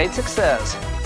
great success.